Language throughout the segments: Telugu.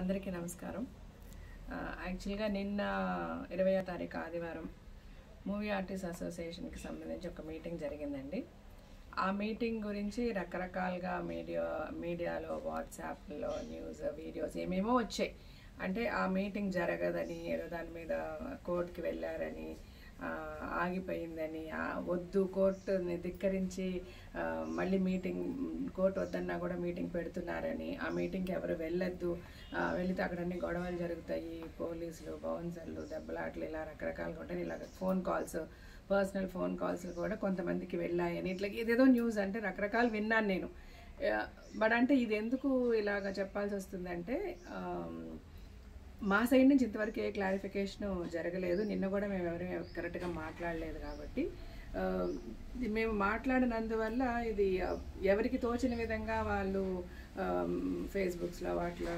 అందరికీ నమస్కారం. యాక్చువల్గా నిన్న ఇరవయో తారీఖు ఆదివారం మూవీ ఆర్టిస్ట్ అసోసియేషన్కి సంబంధించి ఒక మీటింగ్ జరిగిందండి. ఆ మీటింగ్ గురించి రకరకాలుగా మీడియా మీడియాలో వాట్సాప్లో న్యూస్ వీడియోస్ ఏమేమో వచ్చాయి. అంటే ఆ మీటింగ్ జరగదని ఏదో దాని మీద కోర్టుకి వెళ్ళారని ఆగిపోయిందని. వద్దు కోర్టుని ధిక్కరించి మళ్ళీ మీటింగ్ కోర్టు వద్దన్నా కూడా మీటింగ్ పెడుతున్నారని. ఆ మీటింగ్కి ఎవరు వెళ్ళొద్దు. వెళితే అక్కడ అన్ని గొడవలు జరుగుతాయి. పోలీసులు బౌన్సర్లు దెబ్బలాట్లు ఇలా రకరకాలుగా ఉంటాయి. ఇలాగ phone calls personal phone calls కూడా కొంతమందికి వెళ్ళాయని. ఇట్లా ఇదేదో న్యూస్ అంటే రకరకాలు విన్నాను నేను. బట్ అంటే ఇది ఎందుకు ఇలాగ చెప్పాల్సి వస్తుందంటే మా సైడ్ నుంచి ఇంతవరకు ఏ క్లారిఫికేషన్ జరగలేదు. నిన్న కూడా మేము ఎవరు కరెక్ట్గా మాట్లాడలేదు కాబట్టి మేము మాట్లాడినందువల్ల ఇది ఎవరికి తోచిన విధంగా వాళ్ళు ఫేస్బుక్స్లో వాటిలో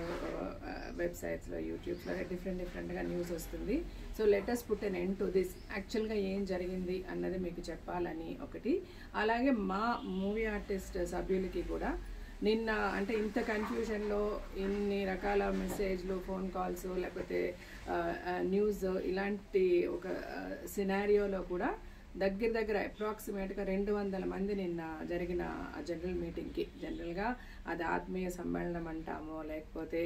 వెబ్సైట్స్లో యూట్యూబ్స్లో డిఫరెంట్ డిఫరెంట్గా న్యూస్ వస్తుంది. So letters put an end to this యాక్చువల్గా ఏం జరిగింది అన్నది మీకు చెప్పాలని ఒకటి. అలాగే మా మూవీ ఆర్టిస్ట్ సభ్యులకి కూడా నిన్న అంటే ఇంత కన్ఫ్యూషన్లో ఇన్ని రకాల మెసేజ్లు ఫోన్ కాల్స్ లేకపోతే న్యూస్ ఇలాంటి ఒక సినారియోలో కూడా దగ్గర దగ్గర అప్రాక్సిమేట్గా రెండు వందల మంది నిన్న జరిగిన జనరల్ మీటింగ్కి జనరల్గా అది ఆత్మీయ సమ్మేళనం అంటాము లేకపోతే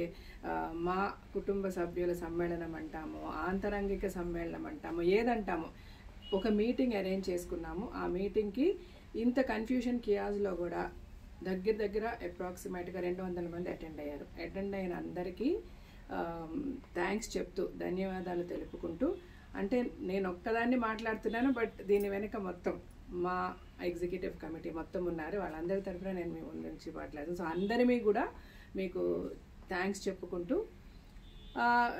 మా కుటుంబ సభ్యుల సమ్మేళనం అంటాము ఆంతరంగిక సమ్మేళనం అంటాము ఏదంటాము. ఒక మీటింగ్ అరేంజ్ చేసుకున్నాము. ఆ మీటింగ్కి ఇంత కన్ఫ్యూషన్ కియాజ్లో కూడా దగ్గర దగ్గర అప్రాక్సిమేట్గా రెండు వందల మంది అటెండ్ అయ్యారు. అటెండ్ అయిన అందరికీ థ్యాంక్స్ చెప్తూ ధన్యవాదాలు తెలుపుకుంటూ అంటే నేను ఒక్కదాన్ని మాట్లాడుతున్నాను బట్ దీని వెనుక మొత్తం మా ఎగ్జిక్యూటివ్ కమిటీ మొత్తం ఉన్నారు. వాళ్ళందరి తరఫున నేను మీ ముందు నుంచి మాట్లాడుతాను. సో అందరిమీ కూడా మీకు థ్యాంక్స్ చెప్పుకుంటూ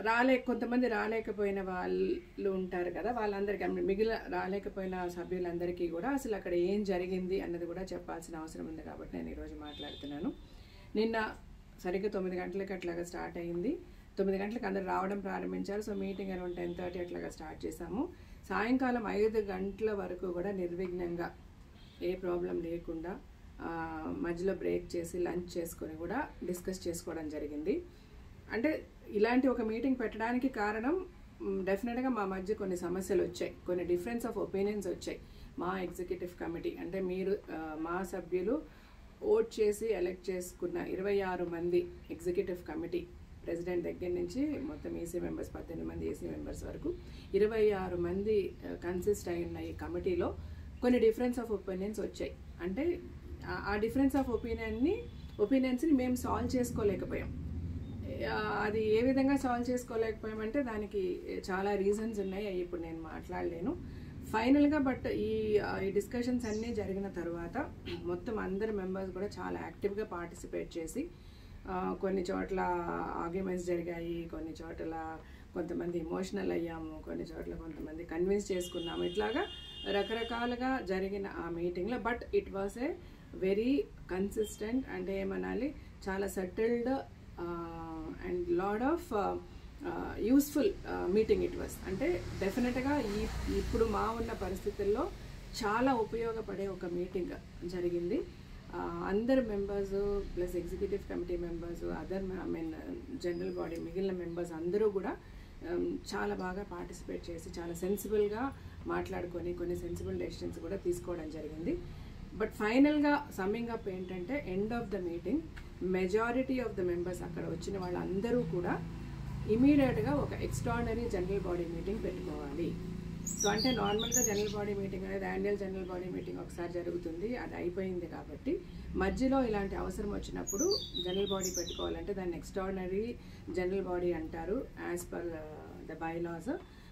రాలే కొంతమంది రాలేకపోయిన వాళ్ళు ఉంటారు కదా వాళ్ళందరికీ మిగిలిన రాలేకపోయిన సభ్యులందరికీ కూడా అసలు అక్కడ ఏం జరిగింది అన్నది కూడా చెప్పాల్సిన అవసరం ఉంది కాబట్టి నేను ఈరోజు మాట్లాడుతున్నాను. నిన్న సరిగ్గా తొమ్మిది గంటలకి అట్లాగా స్టార్ట్ అయింది. తొమ్మిది గంటలకు అందరు రావడం ప్రారంభించారు. So meeting around ten thirty అట్లాగా స్టార్ట్ చేశాము. సాయంకాలం ఐదు గంటల వరకు కూడా నిర్విఘ్నంగా ఏ ప్రాబ్లం లేకుండా మధ్యలో బ్రేక్ చేసి లంచ్ చేసుకొని కూడా డిస్కస్ చేసుకోవడం జరిగింది. అంటే ఇలాంటి ఒక మీటింగ్ పెట్టడానికి కారణం డెఫినెట్గా మా మధ్య కొన్ని సమస్యలు వచ్చాయి. కొన్ని డిఫరెన్స్ ఆఫ్ ఒపీనియన్స్ వచ్చాయి. మా ఎగ్జిక్యూటివ్ కమిటీ అంటే మీరు మా సభ్యులు ఓట్ చేసి ఎలెక్ట్ చేసుకున్న ఇరవై ఆరు మంది ఎగ్జిక్యూటివ్ కమిటీ ప్రెసిడెంట్ దగ్గర నుంచి మొత్తం ఈసీ మెంబర్స్ పద్దెనిమిది మంది ఏసీ మెంబర్స్ వరకు ఇరవై ఆరు మంది కన్సిస్ట్ అయి ఉన్న ఈ కమిటీలో కొన్ని డిఫరెన్స్ ఆఫ్ ఒపీనియన్స్ వచ్చాయి. అంటే ఆ- డిఫరెన్స్ ఆఫ్ ఒపీనియన్ని ఒపీనియన్స్ని మేము సాల్వ్ చేసుకోలేకపోయాం. అది ఏ విధంగా సాల్వ్ చేసుకోలేకపోయామంటే దానికి చాలా రీజన్స్ ఉన్నాయి. అవి ఇప్పుడు నేను మాట్లాడలేను. ఫైనల్గా బట్ ఈ ఈ డిస్కషన్స్ అన్నీ జరిగిన తర్వాత మొత్తం అందరు మెంబర్స్ కూడా చాలా యాక్టివ్గా పార్టిసిపేట్ చేసి కొన్ని చోట్ల ఆర్గ్యుమెంట్స్ జరిగాయి. కొన్ని చోట్ల కొంతమంది ఇమోషనల్ అయ్యాము. కొన్ని చోట్ల కొంతమంది కన్విన్స్ చేసుకున్నాము. ఇట్లాగా రకరకాలుగా జరిగిన ఆ మీటింగ్లో but it was a very consistent అంటే ఏమనాలి? చాలా settled and lot of useful meeting it was అంటే డెఫినెట్గా ఈ ఇప్పుడు మా ఉన్న పరిస్థితుల్లో చాలా ఉపయోగపడే ఒక మీటింగ్ జరిగింది. అందరు members plus executive committee members other I mean general body మిగిలిన మెంబర్స్ అందరూ కూడా um, చాలా బాగా పార్టిసిపేట్ చేసి చాలా సెన్సిబుల్గా మాట్లాడుకొని కొన్ని సెన్సిబుల్ డెసిషన్స్ కూడా తీసుకోవడం జరిగింది. బట్ ఫైనల్గా సమ్మింగ్ అప్ ఏంటంటే end of the meeting majority of the members అక్కడ వచ్చిన వాళ్ళందరూ కూడా ఇమీడియట్గా ఒక ఎక్స్ట్రాడనరీ జనరల్ బాడీ మీటింగ్ పెట్టుకోవాలి. సో అంటే నార్మల్గా జనరల్ బాడీ మీటింగ్ అనేది యాన్యువల్ జనరల్ బాడీ మీటింగ్ ఒకసారి జరుగుతుంది అది అయిపోయింది కాబట్టి మధ్యలో ఇలాంటి అవసరం వచ్చినప్పుడు జనరల్ బాడీ పెట్టుకోవాలంటే దాన్ని ఎక్స్ట్రాడనరీ జనరల్ బాడీ అంటారు as per uh, the bylaws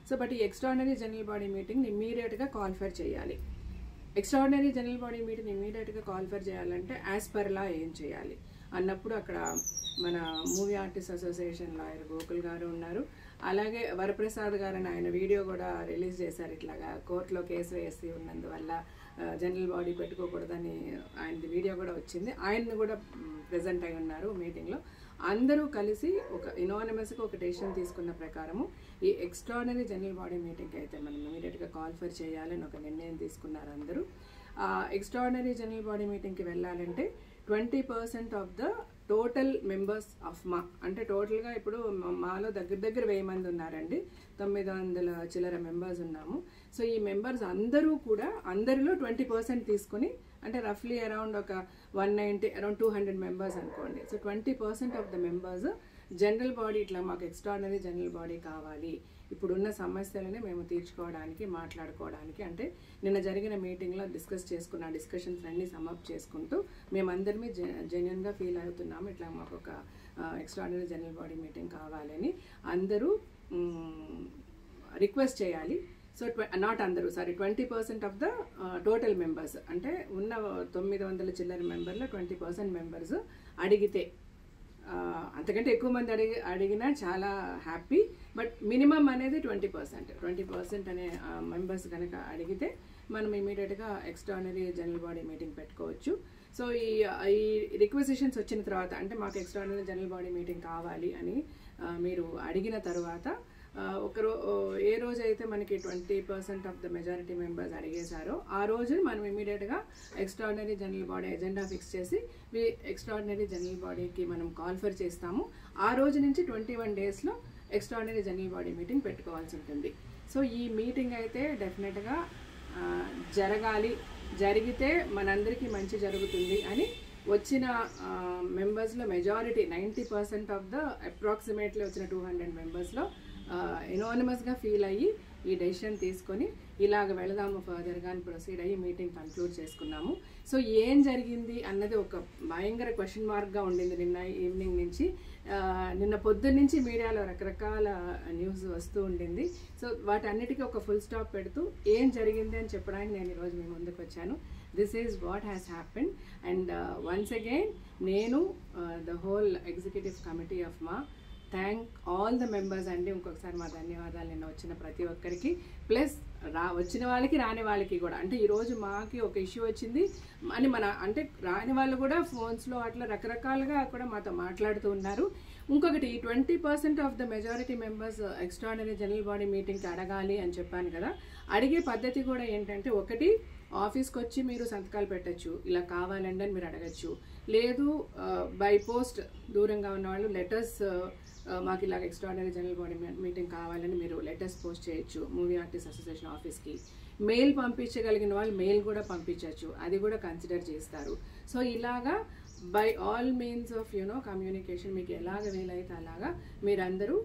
so but ఈ ఎక్స్ట్రాడనరీ జనరల్ బాడీ మీటింగ్ని ఇమీడియట్గా క్వాలిఫై చేయాలి. ఎక్స్ట్రాడినరీ జనరల్ బాడీ మీటింగ్ ఇమీడియట్గా కాల్ఫర్ చేయాలంటే యాజ్ పర్లా ఏం చేయాలి? అన్నప్పుడు అక్కడ మన movie artist association lawyer Gokul గారు ఉన్నారు. అలాగే వరప్రసాద్ గారు అని ఆయన వీడియో కూడా రిలీజ్ చేశారు ఇట్లాగా. కోర్టులో కేసు వేసి ఉన్నందువల్ల జనరల్ బాడీ పెట్టుకోకూడదని ఆయనది వీడియో కూడా వచ్చింది. ఆయన్ని కూడా ప్రజెంట్ అయి ఉన్నారు మీటింగ్లో అందరూ కలిసి ఒక ఇనానిమస్గా ఒక డెసిషన్ తీసుకున్న ప్రకారము ఈ ఎక్స్ట్రాడినరీ జనరల్ బాడీ మీటింగ్కి అయితే మనం ఇమీడియట్గా కాల్ఫర్ చేయాలని ఒక నిర్ణయం తీసుకున్నారు అందరూ. ఎక్స్ట్రాడినరీ జనరల్ బాడీ మీటింగ్కి వెళ్ళాలంటే twenty percent of the total members of MAA అంటే టోటల్గా ఇప్పుడు మాలో దగ్గర దగ్గర వెయ్యి మంది ఉన్నారండి. తొమ్మిది వందల చిల్లర మెంబర్స్ ఉన్నాము. సో ఈ మెంబర్స్ అందరూ కూడా అందరిలో ట్వంటీ పర్సెంట్ తీసుకుని అంటే రఫ్లీ అరౌండ్ ఒక one ninety around two hundred members అనుకోండి. So twenty percent of the members general body ఇట్లా మాకు ఎక్స్ట్రాడనరీ జనరల్ బాడీ కావాలి. ఇప్పుడున్న సమస్యలని మేము తీర్చుకోవడానికి మాట్లాడుకోవడానికి అంటే నిన్న జరిగిన మీటింగ్లో డిస్కస్ చేసుకున్న డిస్కషన్స్ అన్నీ సమప్ చేసుకుంటూ మేమందరమే జె జెన్యున్గా ఫీల్ అవుతున్నాము. ఇట్లా మాకు ఒక ఎక్స్ట్రాడినరీ జనరల్ బాడీ మీటింగ్ కావాలని అందరూ రిక్వెస్ట్ చేయాలి. సో నాట్ అందరూ sorry twenty percent of the total members అంటే ఉన్న తొమ్మిది వందల చిల్లర మెంబర్లో ట్వంటీ పర్సెంట్ మెంబర్స్ అడిగితే అంతకంటే ఎక్కువ మంది అడిగి అడిగినా చాలా హ్యాపీ. బట్ మినిమం అనేది ట్వంటీ పర్సెంట్. ట్వంటీ పర్సెంట్ అనే మెంబర్స్ కనుక అడిగితే మనం ఇమీడియట్గా ఎక్స్ట్రానరీ జనరల్ బాడీ మీటింగ్ పెట్టుకోవచ్చు. సో ఈ ఈ రిక్వెజిషన్స్ వచ్చిన తర్వాత అంటే మాకు ఎక్స్ట్రానరీ జనరల్ బాడీ మీటింగ్ కావాలి అని మీరు అడిగిన తర్వాత ఒక రో ఏ రోజు అయితే మనకి twenty percent of the majority members అడిగేశారో ఆ రోజు మనం ఇమీడియట్గా extraordinary general body agenda fix చేసి వి ఎక్స్ట్రాడినరీ జనరల్ బాడీకి మనం కాల్ఫర్ చేస్తాము. ఆ రోజు నుంచి ట్వంటీ వన్ డేస్లో ఎక్స్ట్రాడినరీ జనరల్ బాడీ మీటింగ్ పెట్టుకోవాల్సి ఉంటుంది. సో ఈ మీటింగ్ అయితే డెఫినెట్గా జరగాలి జరిగితే మనందరికీ మంచి జరుగుతుంది అని వచ్చిన మెంబర్స్లో majority ninety percent of the approximately వచ్చిన టూ హండ్రెడ్ మెంబర్స్లో ఎనోనిమస్గా ఫీల్ అయ్యి ఈ డెసిషన్ తీసుకొని ఇలాగ వెళదాము ఫర్దర్గా అని ప్రొసీడ్ అయ్యి మీటింగ్ కన్క్లూడ్ చేసుకున్నాము. సో ఏం జరిగింది అన్నది ఒక భయంకర క్వశ్చన్ మార్క్గా ఉండింది నిన్న ఈవినింగ్ నుంచి. నిన్న పొద్దున్న నుంచి మీడియాలో రకరకాల న్యూస్ వస్తూ ఉండింది. సో వాటన్నిటికీ ఒక ఫుల్ స్టాప్ పెడుతూ ఏం జరిగింది అని చెప్పడానికి నేను ఈరోజు మీ ముందుకు వచ్చాను. This is what has happen and once again నేను the whole executive committee of MAA thank all the members అండి. ఇంకొకసారి మా ధన్యవాదాలు. నిన్న వచ్చిన ప్రతి ఒక్కరికి. ప్లస్ రా వచ్చిన వాళ్ళకి రాని వాళ్ళకి కూడా. అంటే ఈరోజు మాకి ఒక ఇష్యూ వచ్చింది. అని మన అంటే రాని వాళ్ళు కూడా ఫోన్స్లో అట్లా రకరకాలుగా కూడా మాతో మాట్లాడుతూ ఉన్నారు. ఇంకొకటి ఈ twenty percent of the majority members extraordinary general body మీటింగ్కి అడగాలి అని చెప్పాను కదా. అడిగే పద్ధతి కూడా ఏంటంటే ఒకటి ఆఫీస్కి వచ్చి మీరు సంతకాలు పెట్టచ్చు ఇలా కావాలండి అని మీరు అడగచ్చు. లేదు uh, బై పోస్ట్ దూరంగా ఉన్న వాళ్ళు లెటర్స్ uh, uh, మాకు ఇలాగ ఎక్స్ట్రాడనరీ జనరల్ బాడీ మీటింగ్ కావాలని మీరు లెటర్స్ పోస్ట్ చేయొచ్చు మూవీ ఆర్టిస్ట్ అసోసియేషన్ ఆఫీస్కి మెయిల్ పంపించగలిగిన వాళ్ళు మెయిల్ కూడా పంపించవచ్చు అది కూడా కన్సిడర్ చేస్తారు. సో ఇలాగా by all means of you know communication మీకు ఎలాగ వీలైతే అలాగా మీరందరూ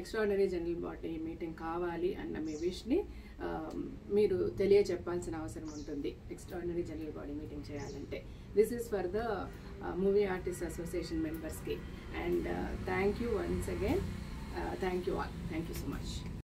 ఎక్స్ట్రాడినరీ జనరల్ బాడీ మీటింగ్ కావాలి అన్న మీ విష్ని um, మీరు తెలియచెప్పాల్సిన అవసరం ఉంటుంది. ఎక్స్ట్రాడినరీ జనరల్ బాడీ మీటింగ్ చేయాలంటే. This is for the movie artist association మెంబర్స్కి and thank you once again thank you all thank you so much